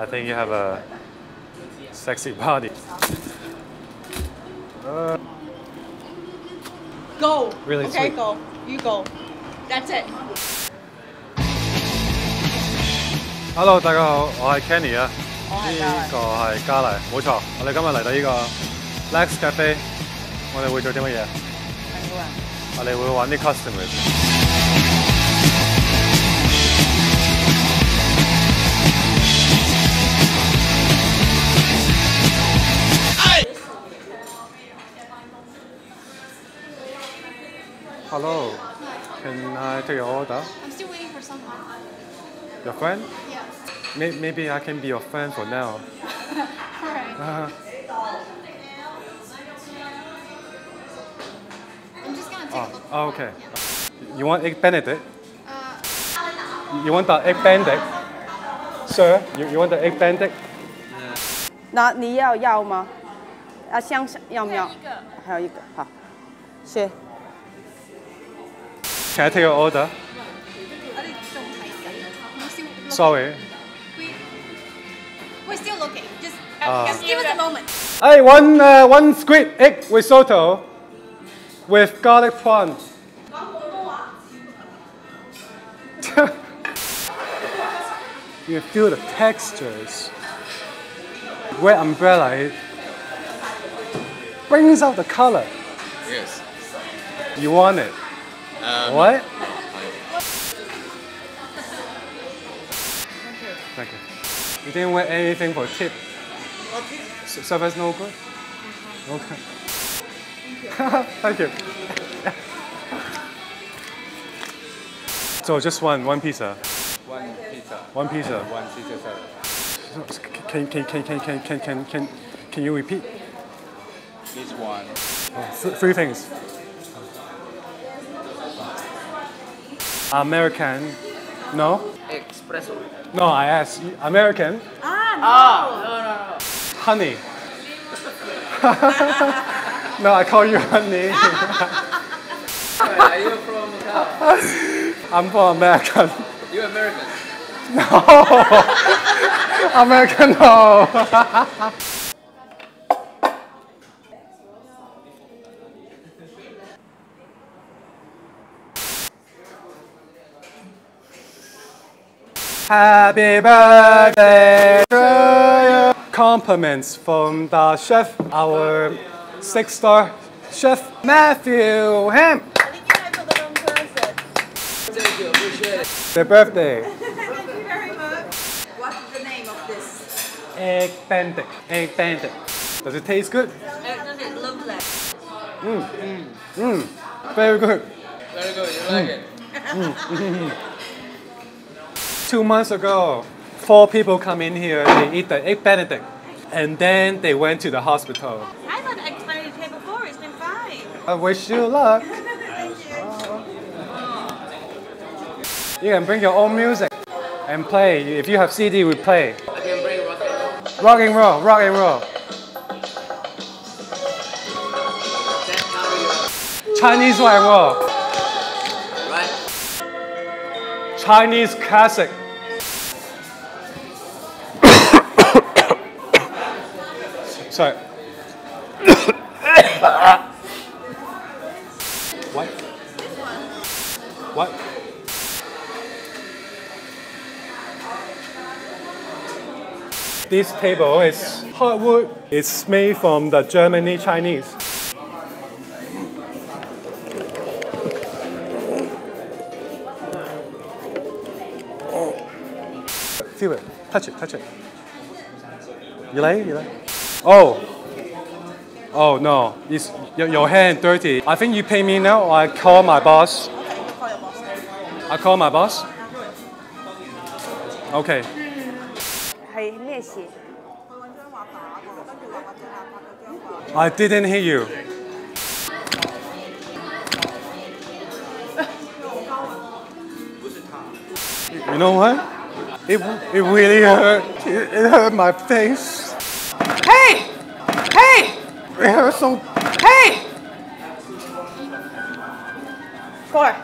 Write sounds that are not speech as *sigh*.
I think you have a sexy body. Uh, go. Really okay, sweet. go. You go. That's it. Hello，大家好，我係 Kenny 啊，呢個係嘉麗，冇錯。我哋今日嚟到呢個 LAX Cafe，我哋會做啲乜嘢？我哋會揾啲 customers。Hello, can I take your order? I'm still waiting for someone. Your friend? Yeah. May- Maybe I can be your friend for now. *laughs* Alright. Uh, I'm just gonna take a oh, look. oh, okay. You want egg Benedict? Uh, You want the egg Benedict? Sir, you, you want the egg Benedict? 那你要要吗？啊，香要不要？还有一个，好，谢。 Can I take your order? we're still looking. Sorry. We, we're still looking. Just, Ah. just give us a moment. Hey, one uh, one squid egg risotto with garlic prawn. *laughs* you feel the textures. Wet umbrella it brings out the color. Yes. You want it? Um, what? Thank you. You didn't wear anything for tip? Okay. So, service no good? Okay. *laughs* Thank you. so just one, one pizza. One pizza. One pizza. One pizza salad. Can, can, can, can, can, can, can, can you repeat? This one. Oh, three things. American. No? Espresso. No, I asked. you- American. Ah, no. Honey. *laughs* no, I call you honey. Are you from Macau? I'm from American. You American? No. *laughs* American, no. *laughs* Happy birthday to you. Compliments from the chef, our six-star chef Matthew Helm. Thank you. Appreciate it. The birthday. *laughs* Thank you very much. What's the name of this? Egg Benedict. Egg Benedict. Does it taste good? Does it look like? Very good. Very good. You like it? Mm. Mm. *laughs* Two months ago, four people come in here, they eat the egg benedict, and then they went to the hospital. I've had egg benedict here before. It's been fine. I wish you luck. *laughs* Thank you. You can bring your own music and play. If you have CD, we play. I can bring rock and roll. Rock and roll, rock and roll. Then now you Chinese rock and roll. right. Chinese classic. Sorry. what? What? This table is hardwood. It's made from the Germany Chinese. Feel it. Touch it. Touch it. You like it? You like it? Oh. Oh no. It's, your, your hand dirty. I think you pay me now or I call my boss. Call your boss. I call my boss. Okay. 系咩事？ I didn't hear you. You know what? It, it really hurt. It, it hurt my face. rehearsal. Hey! Four.